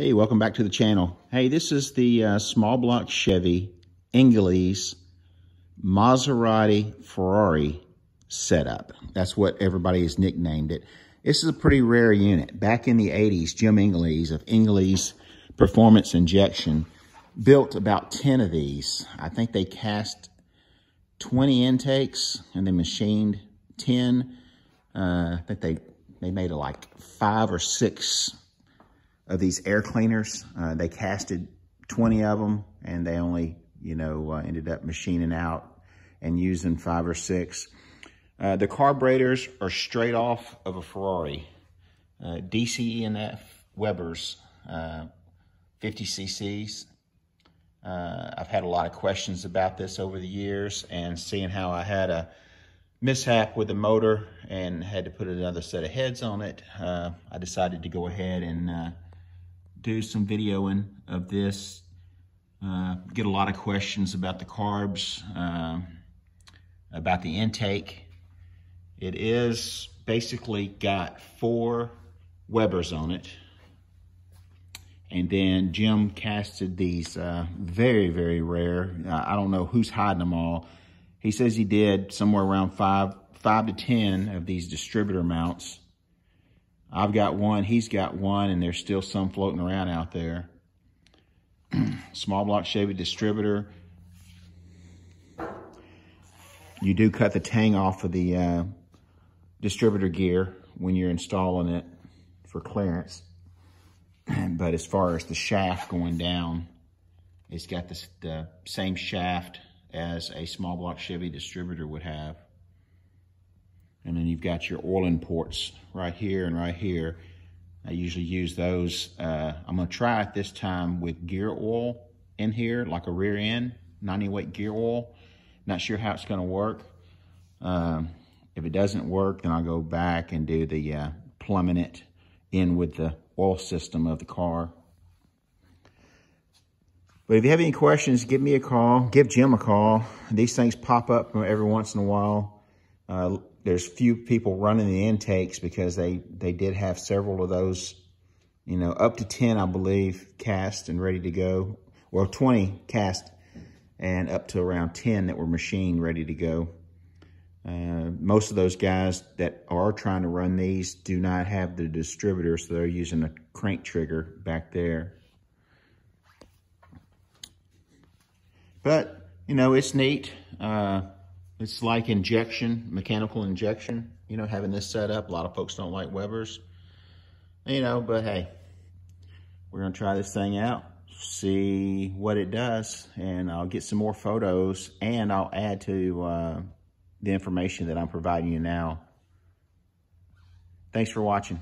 Hey, welcome back to the channel. Hey, this is the uh, small block Chevy Inglese Maserati Ferrari setup. That's what everybody has nicknamed it. This is a pretty rare unit. Back in the 80s, Jim Inglese of Inglese Performance Injection built about 10 of these. I think they cast 20 intakes and they machined 10. Uh, I think they, they made like five or six of these air cleaners. Uh, they casted 20 of them and they only, you know, uh, ended up machining out and using five or six. Uh, the carburetors are straight off of a Ferrari. Uh, DCNF Webers, uh, 50 cc's. Uh, I've had a lot of questions about this over the years and seeing how I had a mishap with the motor and had to put another set of heads on it, uh, I decided to go ahead and do some videoing of this. Uh, get a lot of questions about the carbs, uh, about the intake. It is basically got four Webers on it. And then Jim casted these uh, very, very rare. Uh, I don't know who's hiding them all. He says he did somewhere around five, five to 10 of these distributor mounts. I've got one, he's got one, and there's still some floating around out there. Small block Chevy distributor. You do cut the tang off of the uh, distributor gear when you're installing it for clearance. but as far as the shaft going down, it's got the same shaft as a small block Chevy distributor would have. And then you've got your oil ports right here and right here. I usually use those. Uh, I'm gonna try it this time with gear oil in here, like a rear end, 90 weight gear oil. Not sure how it's gonna work. Um, if it doesn't work, then I'll go back and do the uh, plumbing it in with the oil system of the car. But if you have any questions, give me a call. Give Jim a call. These things pop up every once in a while. Uh, there's few people running the intakes because they, they did have several of those, you know, up to 10, I believe, cast and ready to go. Well, 20 cast and up to around 10 that were machined ready to go. Uh, most of those guys that are trying to run these do not have the distributor, so they're using a crank trigger back there. But, you know, it's neat. Uh, it's like injection, mechanical injection, you know, having this set up. A lot of folks don't like Webers, you know, but hey, we're going to try this thing out, see what it does, and I'll get some more photos and I'll add to uh, the information that I'm providing you now. Thanks for watching.